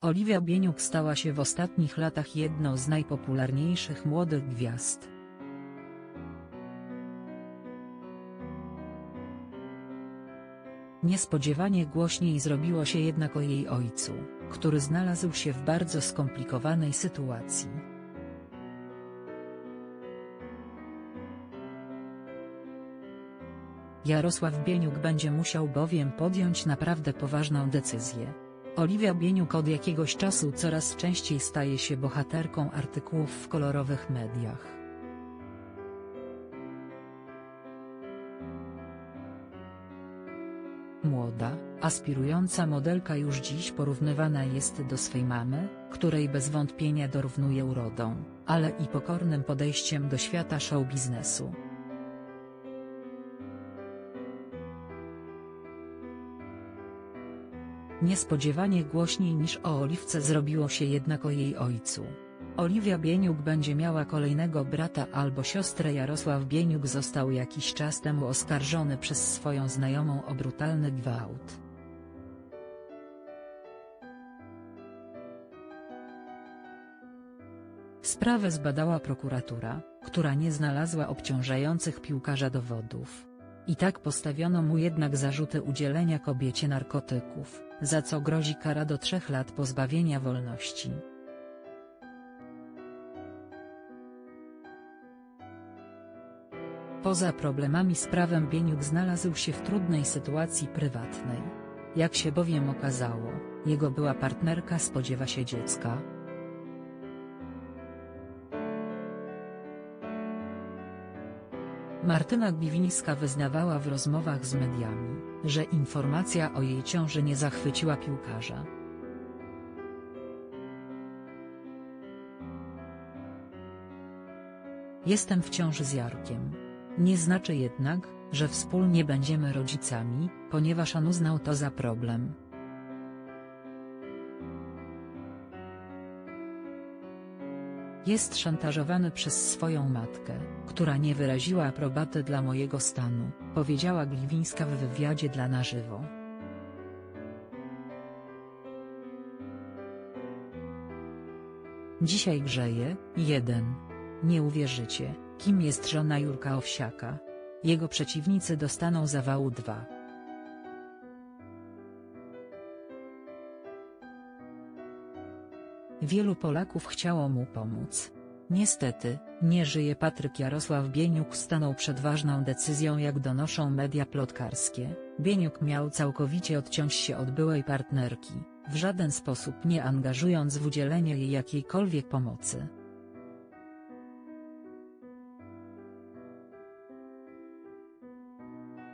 Oliwia Bieniuk stała się w ostatnich latach jedną z najpopularniejszych młodych gwiazd. Niespodziewanie głośniej zrobiło się jednak o jej ojcu, który znalazł się w bardzo skomplikowanej sytuacji. Jarosław Bieniuk będzie musiał bowiem podjąć naprawdę poważną decyzję. Oliwia Bieniuk od jakiegoś czasu coraz częściej staje się bohaterką artykułów w kolorowych mediach. Młoda, aspirująca modelka już dziś porównywana jest do swej mamy, której bez wątpienia dorównuje urodą, ale i pokornym podejściem do świata show biznesu. Niespodziewanie głośniej niż o Oliwce zrobiło się jednak o jej ojcu. Oliwia Bieniuk będzie miała kolejnego brata albo siostrę Jarosław Bieniuk został jakiś czas temu oskarżony przez swoją znajomą o brutalny gwałt. Sprawę zbadała prokuratura, która nie znalazła obciążających piłkarza dowodów. I tak postawiono mu jednak zarzuty udzielenia kobiecie narkotyków, za co grozi kara do trzech lat pozbawienia wolności. Poza problemami z prawem Bieniuk znalazł się w trudnej sytuacji prywatnej. Jak się bowiem okazało, jego była partnerka spodziewa się dziecka, Martyna Gwiwińska wyznawała w rozmowach z mediami, że informacja o jej ciąży nie zachwyciła piłkarza. Jestem w ciąży z Jarkiem. Nie znaczy jednak, że wspólnie będziemy rodzicami, ponieważ on uznał to za problem. Jest szantażowany przez swoją matkę, która nie wyraziła aprobaty dla mojego stanu, powiedziała Gliwińska w wywiadzie dla Na żywo. Dzisiaj grzeje, 1. Nie uwierzycie, kim jest żona Jurka Owsiaka. Jego przeciwnicy dostaną zawału 2. Wielu Polaków chciało mu pomóc. Niestety, nie żyje Patryk Jarosław Bieniuk stanął przed ważną decyzją jak donoszą media plotkarskie. Bieniuk miał całkowicie odciąć się od byłej partnerki, w żaden sposób nie angażując w udzielenie jej jakiejkolwiek pomocy.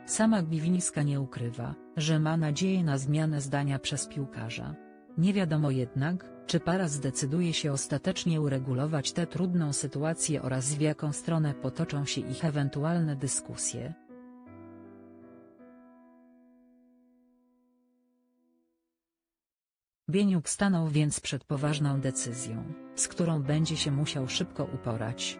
Sama Gwiwińska nie ukrywa, że ma nadzieję na zmianę zdania przez piłkarza. Nie wiadomo jednak, czy para zdecyduje się ostatecznie uregulować tę trudną sytuację oraz w jaką stronę potoczą się ich ewentualne dyskusje. Bieniuk stanął więc przed poważną decyzją, z którą będzie się musiał szybko uporać.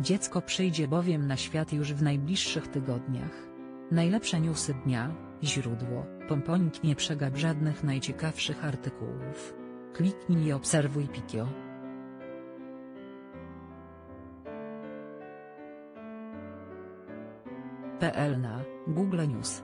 Dziecko przyjdzie bowiem na świat już w najbliższych tygodniach. Najlepsze newsy dnia, źródło, Pomponik nie przegap żadnych najciekawszych artykułów. Kliknij i obserwuj Pikio. PL na Google News